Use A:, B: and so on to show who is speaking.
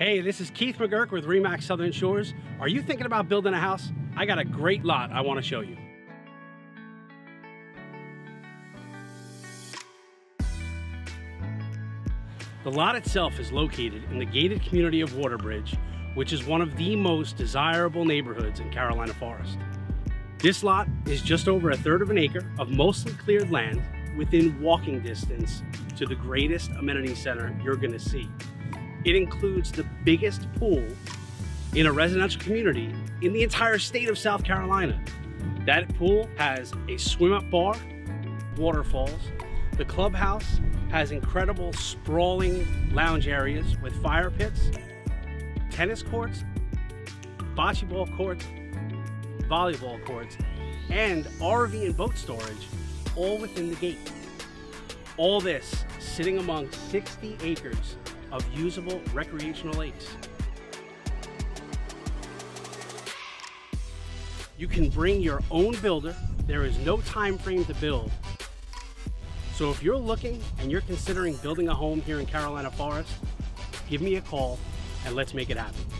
A: Hey, this is Keith McGurk with RE/MAX Southern Shores. Are you thinking about building a house? I got a great lot I want to show you. The lot itself is located in the gated community of Waterbridge, which is one of the most desirable neighborhoods in Carolina Forest. This lot is just over a third of an acre of mostly cleared land within walking distance to the greatest amenity center you're going to see. It includes the biggest pool in a residential community in the entire state of South Carolina. That pool has a swim up bar, waterfalls. The clubhouse has incredible sprawling lounge areas with fire pits, tennis courts, bocce ball courts, volleyball courts, and RV and boat storage all within the gate. All this sitting among 60 acres of usable recreational lakes. You can bring your own builder. There is no time frame to build. So if you're looking and you're considering building a home here in Carolina Forest, give me a call and let's make it happen.